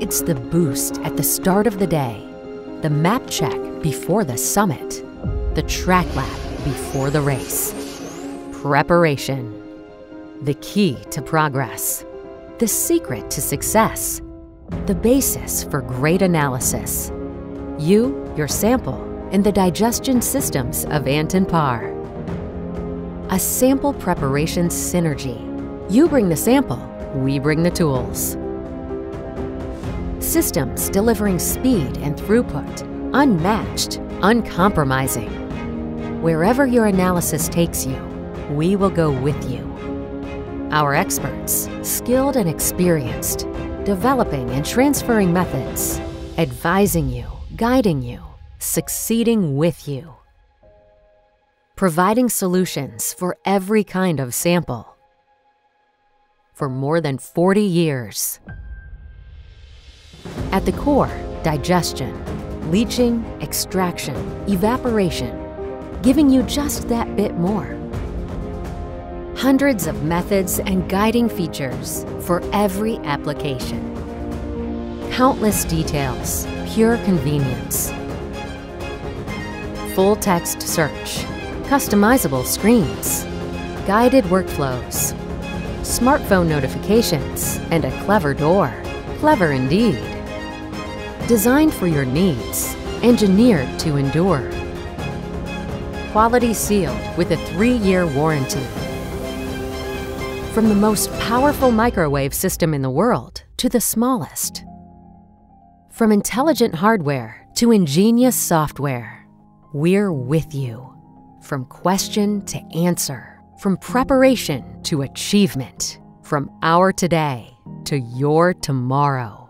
It's the boost at the start of the day, the map check before the summit, the track lap before the race. Preparation. The key to progress, the secret to success, the basis for great analysis. You, your sample, and the digestion systems of Anton Paar. A sample preparation synergy. You bring the sample, we bring the tools. Systems delivering speed and throughput, unmatched, uncompromising. Wherever your analysis takes you, we will go with you. Our experts, skilled and experienced, developing and transferring methods, advising you, guiding you, succeeding with you. Providing solutions for every kind of sample. For more than 40 years. At the core, digestion, leaching, extraction, evaporation, giving you just that bit more. Hundreds of methods and guiding features for every application. Countless details, pure convenience. Full text search, customizable screens, guided workflows, smartphone notifications, and a clever door. Clever indeed. Designed for your needs, engineered to endure. Quality sealed with a three-year warranty. From the most powerful microwave system in the world to the smallest. From intelligent hardware to ingenious software, we're with you. From question to answer, from preparation to achievement, from our today to your tomorrow.